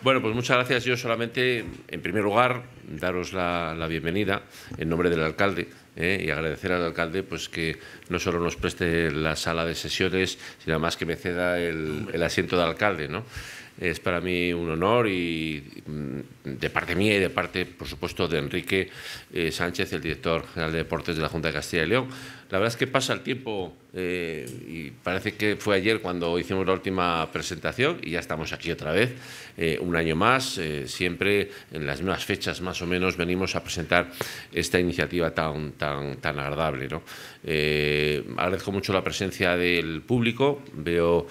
Bueno, pues muchas gracias. Yo solamente, en primer lugar, daros la, bienvenida en nombre del alcalde eh, y agradecer al alcalde pues que no solo nos preste la sala de sesiones, sino además que me ceda el, asiento de alcalde, ¿no? Es para mí un honor y mm, de parte mía y de parte, por supuesto, de Enrique eh, Sánchez, el director general de deportes de la Junta de Castilla y León. La verdad es que pasa el tiempo eh, y parece que fue ayer cuando hicimos la última presentación y ya estamos aquí otra vez, eh, un año más, siempre en las mismas fechas más o menos venimos a presentar esta iniciativa tan, tan, tan agradable. ¿no? agradezco mucho la presencia del público, veo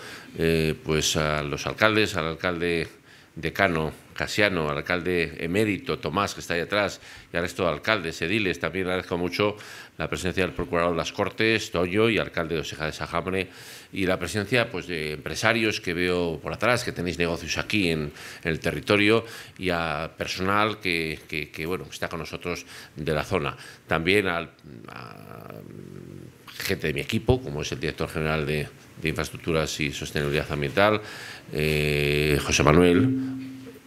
pues a los alcaldes, al alcalde decano Casiano, al alcalde emérito Tomás, que está ahí atrás, y al resto de alcaldes, ediles. También agradezco mucho la presencia del procurador de las Cortes, Toyo, y alcalde de Oseja de Sajambre, y la presencia pues, de empresarios que veo por atrás, que tenéis negocios aquí en, el territorio, y a personal que, bueno, está con nosotros de la zona. También al, a gente de mi equipo, como es el director general de, de Infraestructuras y Sostenibilidad Ambiental, eh, José Manuel,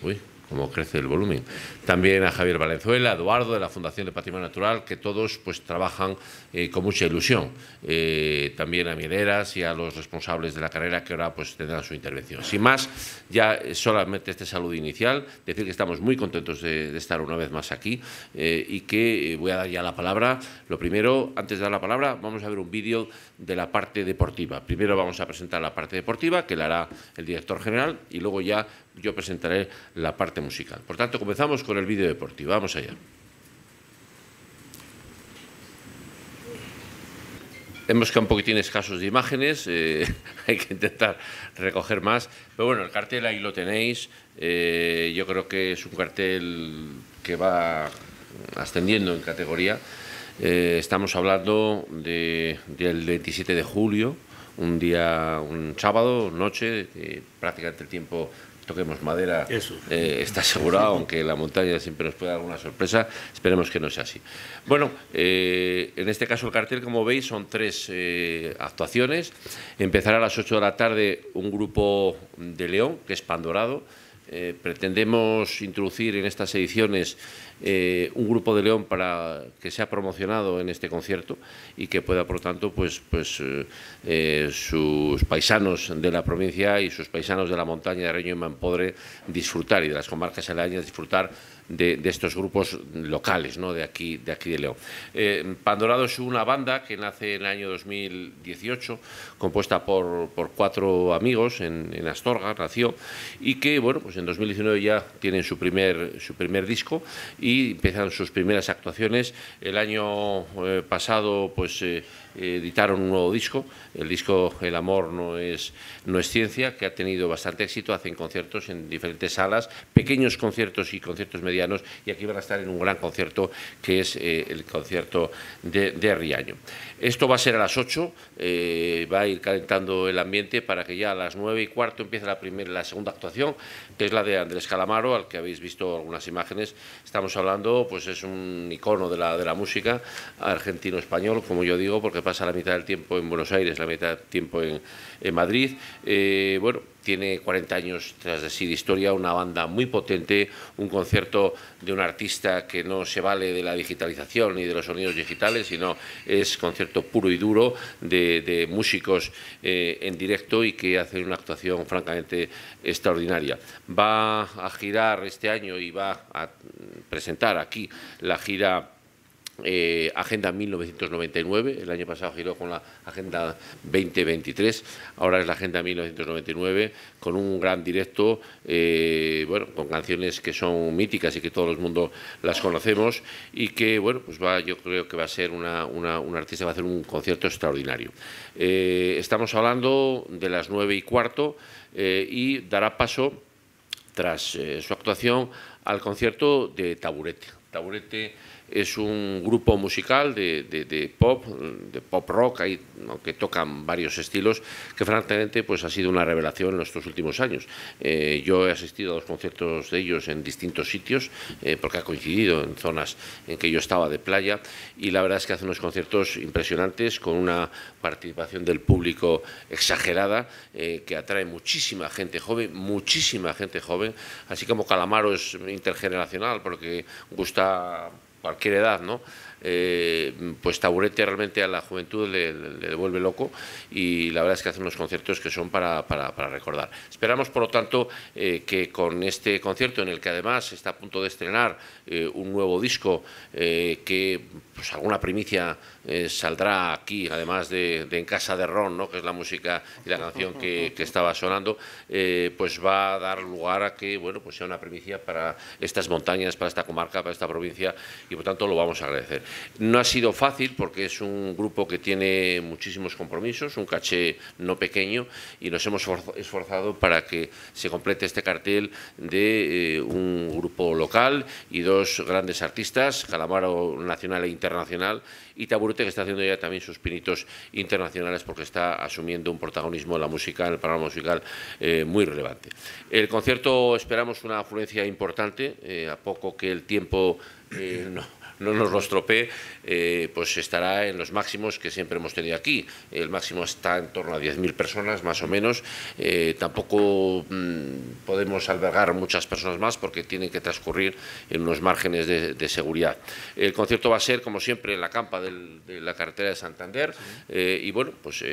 uy, cómo crece el volumen, también a Javier Valenzuela, a Eduardo de la Fundación de Patrimonio Natural, que todos pues trabajan eh, con mucha ilusión. Eh, también a Mineras y a los responsables de la carrera que ahora pues tendrán su intervención. Sin más, ya solamente este saludo inicial, decir que estamos muy contentos de, estar una vez más aquí eh, y que voy a dar ya la palabra. Lo primero, antes de dar la palabra, vamos a ver un vídeo de la parte deportiva. Primero vamos a presentar la parte deportiva, que la hará el director general, y luego ya yo presentaré la parte musical. Por tanto, comenzamos con el vídeo deportivo. Vamos allá. Hemos quedado un poquitín escasos de imágenes, eh, hay que intentar recoger más, pero bueno, el cartel ahí lo tenéis, eh, yo creo que es un cartel que va ascendiendo en categoría. Eh, estamos hablando del 27 de julio, un día, un sábado, noche, prácticamente el tiempo toquemos madera, eh, está asegurado, aunque la montaña siempre nos puede dar alguna sorpresa, esperemos que no sea así. Bueno, eh, en este caso el cartel, como veis, son tres eh, actuaciones. Empezará a las 8 de la tarde un grupo de León, que es Pandorado, eh, pretendemos introducir en estas ediciones eh, un grupo de León para que sea promocionado en este concierto y que pueda, por tanto, pues, pues eh, sus paisanos de la provincia y sus paisanos de la montaña de Reño y Mampodre disfrutar y de las comarcas aledañas disfrutar de, estos grupos locales ¿no? de, aquí, de aquí de León. Eh, Pandorado es una banda que nace en el año 2018, compuesta por, por cuatro amigos en, Astorga, nació, y que bueno, pues en 2019 ya tienen su primer, su primer disco y empiezan sus primeras actuaciones. El año eh, pasado pues eh, editaron un nuevo disco, el disco El amor no es, no es ciencia, que ha tenido bastante éxito, hacen conciertos en diferentes salas, pequeños conciertos y conciertos medianos, y aquí van a estar en un gran concierto que es eh, el concierto de, de, Riaño. Esto va a ser a las 8, eh, va a ir calentando el ambiente para que ya a las 9 y cuarto empiece la, primera, la segunda actuación, que es la de Andrés Calamaro, al que habéis visto algunas imágenes. Estamos hablando, pues es un icono de la, de la música argentino-español, como yo digo, porque pasa la mitad del tiempo en Buenos Aires, la mitad del tiempo en, en Madrid. Eh, bueno, tiene 40 años tras de sí de historia, una banda muy potente, un concierto de un artista que no se vale de la digitalización ni de los sonidos digitales, sino es concierto puro y duro de, músicos eh, en directo y que hacen una actuación francamente extraordinaria. Va a girar este año y va a presentar aquí la gira eh, Agenda 1999, el año pasado giró con la Agenda 2023, ahora es la Agenda 1999, con un gran directo, eh, bueno, con canciones que son míticas y que todo el mundo las conocemos y que, bueno, pues va, yo creo que va a ser una, una, artista, va a hacer un concierto extraordinario. Eh, estamos hablando de las nueve y cuarto y dará paso tras su actuación al concierto de Taburete. Taburete es un grupo musical de, pop, de pop rock, ahí, que tocan varios estilos, que francamente pues, ha sido una revelación en estos últimos años. Eh, yo he asistido a los conciertos de ellos en distintos sitios, eh, porque ha coincidido en zonas en que yo estaba de playa, y la verdad es que hace unos conciertos impresionantes, con una participación del público exagerada, eh, que atrae muchísima gente joven, muchísima gente joven, así como Calamaro es intergeneracional, porque gusta cualquier edad, ¿no? Eh, pues Taburete realmente a la juventud le, devuelve loco y la verdad es que hace unos conciertos que son para, recordar. Esperamos, por lo tanto, eh, que con este concierto, en el que además está a punto de estrenar eh, un nuevo disco, que pues alguna primicia saldrá aquí, además de, En Casa de Ron, ¿no? que es la música y la canción que, estaba sonando, pues va a dar lugar a que bueno, pues sea una primicia para estas montañas, para esta comarca, para esta provincia y por tanto lo vamos a agradecer. No ha sido fácil porque es un grupo que tiene muchísimos compromisos, un caché no pequeño y nos hemos esforzado para que se complete este cartel de eh, un grupo local y dos grandes artistas, Calamaro nacional e internacional y Taburete que está haciendo ya también sus pinitos internacionales porque está asumiendo un protagonismo en la música, en el programa musical eh, muy relevante. El concierto esperamos una afluencia importante, eh, a poco que el tiempo no no nos lo estropee, eh, pues estará en los máximos que siempre hemos tenido aquí. El máximo está en torno a 10.000 personas, más o menos. Eh, tampoco mm, podemos albergar muchas personas más porque tienen que transcurrir en unos márgenes de, seguridad. El concierto va a ser, como siempre, en la campa de la carretera de Santander eh, y bueno, pues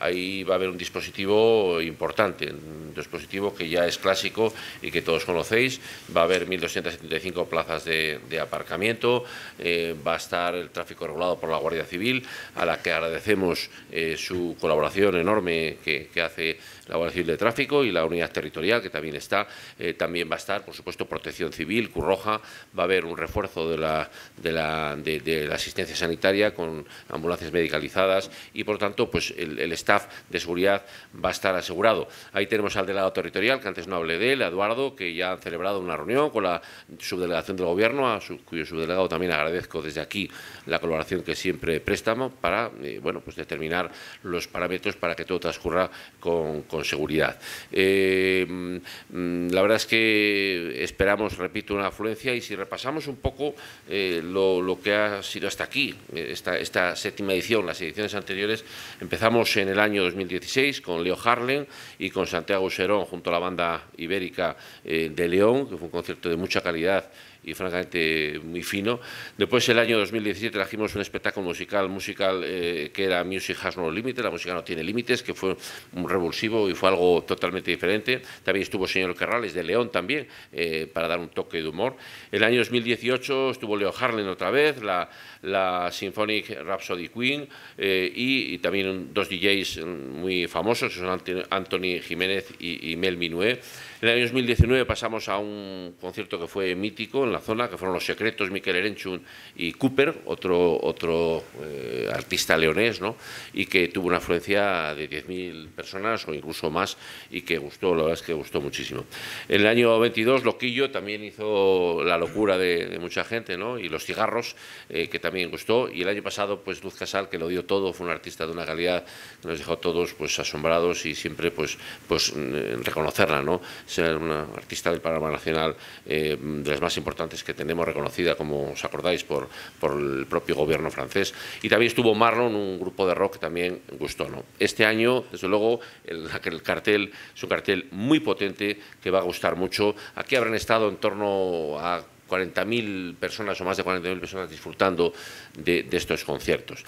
ahí va a haber un dispositivo importante, un dispositivo que ya es clásico y que todos conocéis. Va a haber 1.275 plazas de aparcamiento, eh, va a estar el tráfico regulado por la Guardia Civil, a la que agradecemos eh, su colaboración enorme que, hace la Guardia Civil de Tráfico y la Unidad Territorial, que también está. Eh, también va a estar, por supuesto, Protección Civil, Curroja, va a haber un refuerzo de la, de la, de, la asistencia sanitaria con ambulancias medicalizadas y, por tanto, pues el, staff de seguridad va a estar asegurado. Ahí tenemos al delegado territorial, que antes no hablé de él, Eduardo, que ya han celebrado una reunión con la subdelegación del Gobierno, a su, cuyo subdelegado también agradezco desde aquí la colaboración que siempre prestamos para eh, bueno, pues determinar los parámetros para que todo transcurra con, seguridad. Eh, mm, la verdad es que esperamos, repito, una afluencia y si repasamos un poco eh, lo, que ha sido hasta aquí, esta, esta séptima edición, las ediciones anteriores, empezamos en el año 2016 con Leo Harlen y con Santiago Serón junto a la banda ibérica de León, que fue un concierto de mucha calidad y francamente muy fino. Después, el año 2017, trajimos un espectáculo musical, musical eh, que era Music Has No Limit, la música no tiene límites, que fue un revulsivo y fue algo totalmente diferente. También estuvo el señor Carrales de León también, eh, para dar un toque de humor. El año 2018 estuvo Leo Harlan otra vez, la, la Symphonic Rhapsody Queen eh, y, también dos DJs muy famosos, que son Anthony Jiménez y, y Mel Minué. En el año 2019 pasamos a un concierto que fue mítico en la zona, que fueron Los Secretos, Miquel Erenchun y Cooper, otro, otro eh, artista leonés, ¿no? y que tuvo una afluencia de 10.000 personas o incluso más y que gustó, la verdad es que gustó muchísimo. En el año 22 Loquillo también hizo la locura de, mucha gente ¿no? y Los Cigarros, eh, que también gustó, y el año pasado pues Luz Casal, que lo dio todo, fue un artista de una calidad que nos dejó todos pues asombrados y siempre pues, pues mm, reconocerla, ¿no? Ser una artista del panorama nacional eh, de las más importantes que tenemos, reconocida, como os acordáis, por, por el propio gobierno francés. Y también estuvo Marlon, un grupo de rock que también gustó. ¿no? Este año, desde luego, el, el cartel es un cartel muy potente que va a gustar mucho. Aquí habrán estado en torno a 40.000 personas o más de 40.000 personas disfrutando de estos conciertos.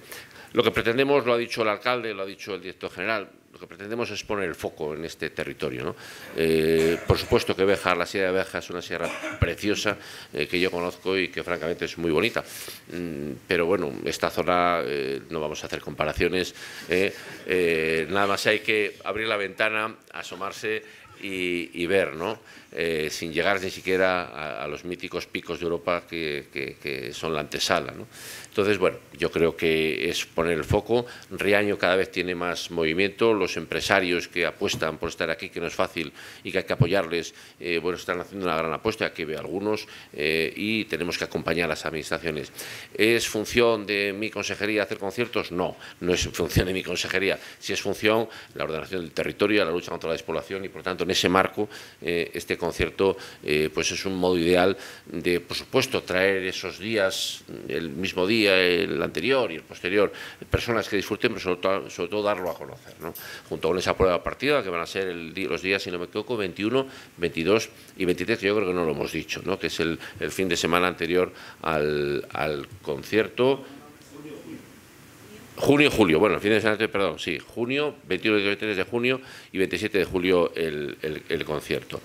Lo que pretendemos, lo ha dicho el alcalde, lo ha dicho el director general, lo que pretendemos es poner el foco en este territorio. Eh, por supuesto que Bejar, la Sierra de Beja es una sierra preciosa eh, que yo conozco y que francamente es muy bonita. Mm, pero bueno, esta zona eh, no vamos a hacer comparaciones. nada más hay que abrir la ventana, asomarse y, ver, ¿no? Eh, sin llegar ni siquiera a, los míticos picos de Europa que, son la antesala. ¿no? Entonces, bueno, yo creo que es poner el foco. Riaño cada vez tiene más movimiento. Los empresarios que apuestan por estar aquí, que no es fácil y que hay que apoyarles, eh, bueno, están haciendo una gran apuesta, que ve algunos, eh, y tenemos que acompañar a las administraciones. ¿Es función de mi consejería hacer conciertos? No, no es función de mi consejería. Si es función la ordenación del territorio, la lucha contra la despoblación y, por tanto, en ese marco, eh, este concierto pues es un modo ideal de, por supuesto, traer esos días, el mismo día, el anterior y el posterior, personas que disfruten, pero sobre todo, darlo a conocer, junto con esa prueba partida, que van a ser los días, si no me equivoco, 21, 22 y 23, que yo creo que no lo hemos dicho, ¿no? que es el, fin de semana anterior al concierto Junio, julio, bueno, el fin de semana, perdón, sí, junio, 21 y 23 de junio y 27 de julio el, concierto.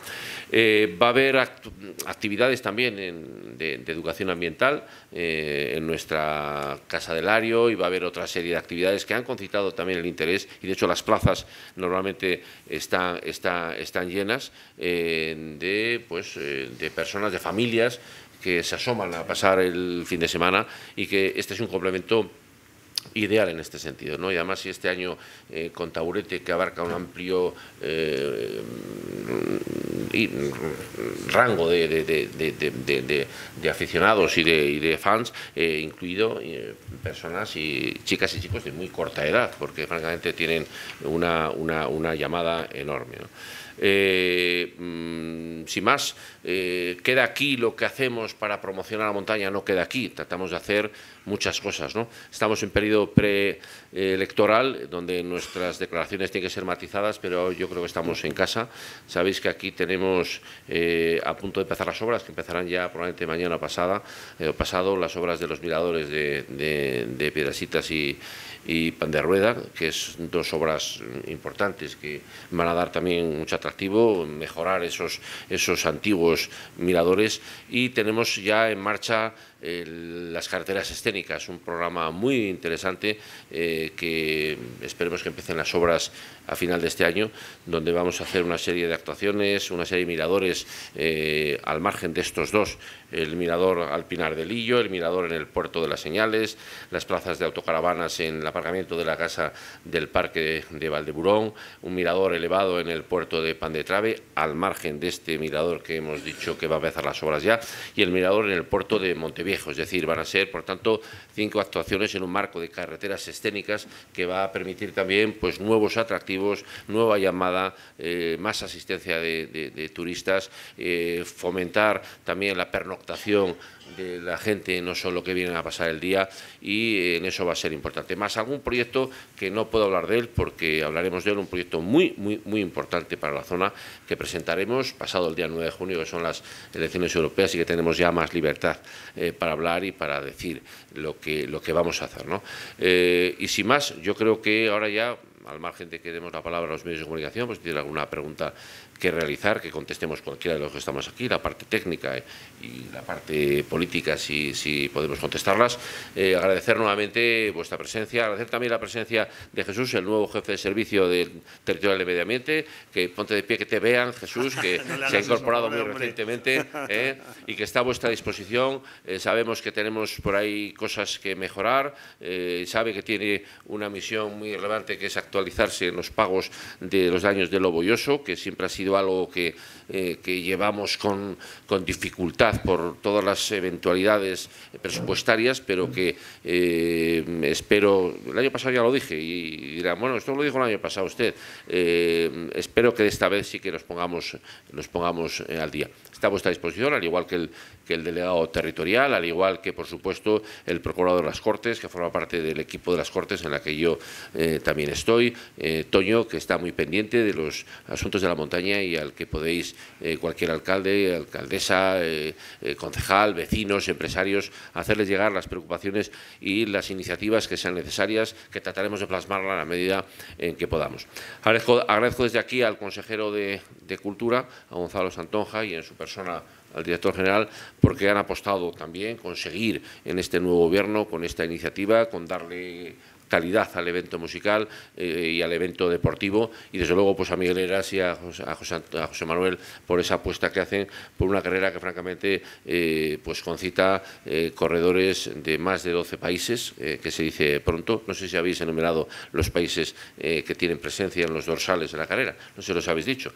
Eh, va a haber actividades también de, educación ambiental eh, en nuestra Casa del Ario y va a haber otra serie de actividades que han concitado también el interés y de hecho las plazas normalmente están, están llenas eh, de, pues, de personas, de familias que se asoman a pasar el fin de semana y que este es un complemento ideal en este sentido. ¿no? Y además, si este año eh, con Taburete, que abarca un amplio eh, rango de, aficionados y de, fans, eh, incluido personas y chicas y chicos de muy corta edad, porque francamente tienen una, una llamada enorme. ¿no? Eh, mm, sin más, eh, queda aquí lo que hacemos para promocionar la montaña, no queda aquí, tratamos de hacer muchas cosas. ¿no? Estamos en periodo preelectoral, donde nuestras declaraciones tienen que ser matizadas, pero yo creo que estamos en casa. Sabéis que aquí tenemos eh, a punto de empezar las obras, que empezarán ya probablemente mañana pasada, pasado, las obras de los miradores de, de Piedrasitas y y Pan de Rueda, que es dos obras importantes que van a dar también mucho atractivo, mejorar esos, esos antiguos miradores. Y tenemos ya en marcha las carreteras escénicas, un programa muy interesante eh, que esperemos que empiecen las obras a final de este año, donde vamos a hacer una serie de actuaciones, una serie de miradores eh, al margen de estos dos, el mirador al Pinar del Lillo, el mirador en el puerto de las Señales, las plazas de autocaravanas en el aparcamiento de la casa del parque de Valdeburón, un mirador elevado en el puerto de Pan de Trave, al margen de este mirador que hemos dicho que va a empezar las obras ya, y el mirador en el puerto de Montevideo es decir, van a ser, por tanto, cinco actuaciones en un marco de carreteras escénicas que va a permitir también pues, nuevos atractivos, nueva llamada, eh, más asistencia de, turistas, eh, fomentar también la pernoctación de la gente, no solo que vienen a pasar el día, y eh, en eso va a ser importante. Más algún proyecto que no puedo hablar de él porque hablaremos de él, un proyecto muy, muy, muy importante para la zona que presentaremos pasado el día 9 de junio, que son las elecciones europeas y que tenemos ya más libertad eh, para hablar y para decir lo que, lo que vamos a hacer. ¿no? Eh, y sin más, yo creo que ahora ya al margen de que demos la palabra a los medios de comunicación, pues si tiene alguna pregunta que realizar, que contestemos cualquiera de los que estamos aquí, la parte técnica y la parte política, si, si podemos contestarlas. Eh, agradecer nuevamente vuestra presencia, agradecer también la presencia de Jesús, el nuevo jefe de servicio del territorial de medio ambiente, que ponte de pie, que te vean, Jesús, que se ha incorporado muy recientemente eh, y que está a vuestra disposición. Eh, sabemos que tenemos por ahí cosas que mejorar, sabe que tiene una misión muy relevante que es actualizarse en los pagos de los daños del lobo que siempre ha sido algo que, eh, que llevamos con, con, dificultad por todas las eventualidades presupuestarias, pero que eh, espero, el año pasado ya lo dije y dirán, bueno, esto lo dijo el año pasado usted, eh, espero que esta vez sí que nos pongamos, nos pongamos al día. Está a vuestra disposición, al igual que el, que el delegado territorial, al igual que, por supuesto, el procurador de las Cortes, que forma parte del equipo de las Cortes en la que yo también estoy, Toño, que está muy pendiente de los asuntos de la montaña y al que podéis, eh, cualquier alcalde, alcaldesa, eh, eh, concejal, vecinos, empresarios, hacerles llegar las preocupaciones y las iniciativas que sean necesarias, que trataremos de plasmarla a la medida en que podamos. Agradezco, desde aquí al consejero de, Cultura, a Gonzalo Santonja, y en su persona al director general porque han apostado también con seguir en este nuevo gobierno con esta iniciativa, con darle calidad al evento musical eh, y al evento deportivo y desde luego pues a Miguel Heras y a José, Manuel por esa apuesta que hacen por una carrera que francamente eh, pues concita eh, corredores de más de 12 países, que se dice pronto. No sé si habéis enumerado los países que tienen presencia en los dorsales de la carrera, no si los habéis dicho.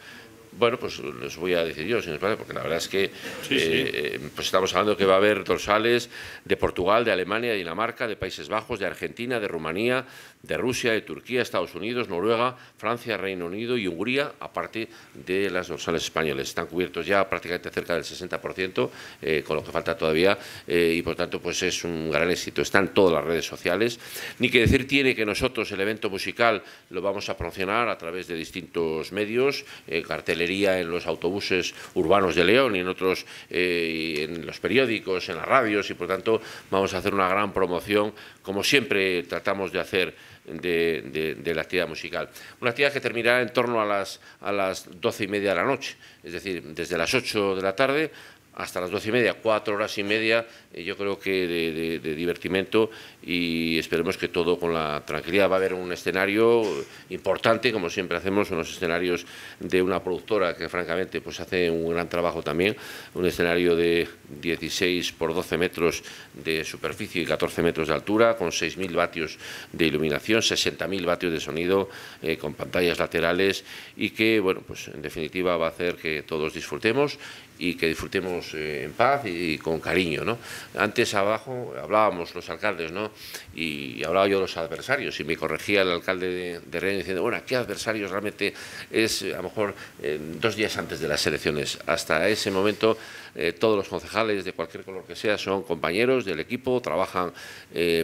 Bueno, pues les voy a decir yo, señor padre, porque la verdad es que eh, pues estamos hablando que va a haber dorsales de Portugal, de Alemania, de Dinamarca, de Países Bajos, de Argentina, de Rumanía, de Rusia, de Turquía, Estados Unidos, Noruega, Francia, Reino Unido y Hungría, aparte de las dorsales españoles. Están cubiertos ya prácticamente cerca del 60%, eh, con lo que falta todavía, eh, y por tanto pues es un gran éxito. Están todas las redes sociales. Ni que decir tiene que nosotros el evento musical lo vamos a promocionar a través de distintos medios, carteles en los autobuses urbanos de León y en otros, eh, en los periódicos, en las radios y por tanto vamos a hacer una gran promoción como siempre tratamos de hacer de, la actividad musical. Una actividad que terminará en torno a las, a las doce y media de la noche, es decir, desde las ocho de la tarde hasta las doce y media, cuatro horas y media, eh, yo creo que de, divertimento y esperemos que todo con la tranquilidad. Va a haber un escenario importante, como siempre hacemos, unos escenarios de una productora que francamente pues hace un gran trabajo también, un escenario de 16 por 12 metros de superficie y 14 metros de altura, con 6.000 vatios de iluminación, 60.000 vatios de sonido, eh, con pantallas laterales y que, bueno, pues en definitiva va a hacer que todos disfrutemos y que disfrutemos eh, en paz y, con cariño. ¿no? Antes abajo hablábamos los alcaldes ¿no? y, hablaba yo de los adversarios y me corregía el alcalde de, de diciendo, bueno, ¿qué adversarios realmente es a lo mejor eh, dos días antes de las elecciones? Hasta ese momento eh, todos los concejales de cualquier color que sea son compañeros del equipo, trabajan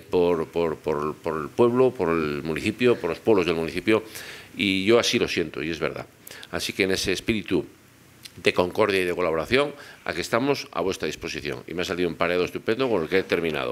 por, por, por, por el pueblo, por el municipio, por los pueblos del municipio y yo así lo siento y es verdad. Así que en ese espíritu de concordia y de colaboración, aquí estamos a vuestra disposición. Y me ha salido un paredo estupendo con el que he terminado.